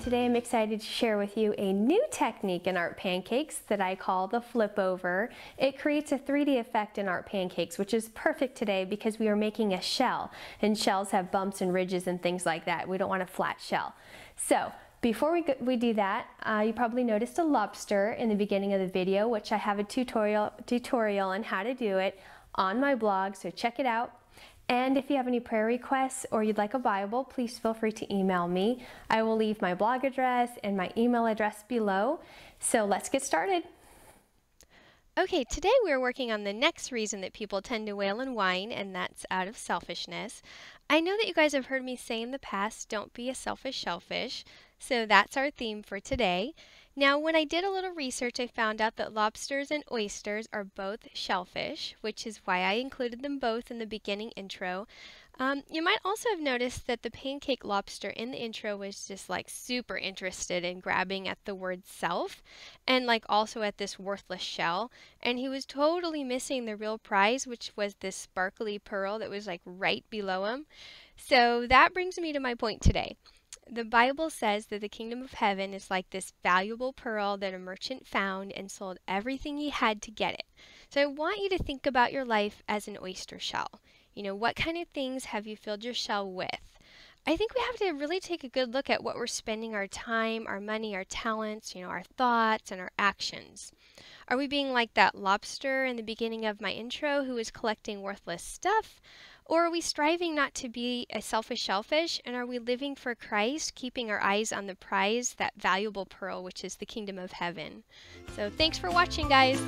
today I'm excited to share with you a new technique in art pancakes that I call the flip over. It creates a 3D effect in art pancakes, which is perfect today because we are making a shell, and shells have bumps and ridges and things like that. We don't want a flat shell. So before we, go, we do that, uh, you probably noticed a lobster in the beginning of the video, which I have a tutorial, tutorial on how to do it on my blog, so check it out. And if you have any prayer requests or you'd like a Bible, please feel free to email me. I will leave my blog address and my email address below. So let's get started. Okay, today we're working on the next reason that people tend to wail and whine, and that's out of selfishness. I know that you guys have heard me say in the past, don't be a selfish shellfish, so that's our theme for today. Now, when I did a little research, I found out that lobsters and oysters are both shellfish, which is why I included them both in the beginning intro. Um, you might also have noticed that the pancake lobster in the intro was just like super interested in grabbing at the word self and like also at this worthless shell. And he was totally missing the real prize, which was this sparkly pearl that was like right below him. So that brings me to my point today. The Bible says that the kingdom of heaven is like this valuable pearl that a merchant found and sold everything he had to get it. So I want you to think about your life as an oyster shell. You know, what kind of things have you filled your shell with? I think we have to really take a good look at what we're spending our time, our money, our talents, you know, our thoughts and our actions. Are we being like that lobster in the beginning of my intro who was collecting worthless stuff? Or are we striving not to be a selfish shellfish? And are we living for Christ, keeping our eyes on the prize, that valuable pearl, which is the kingdom of heaven? So thanks for watching, guys.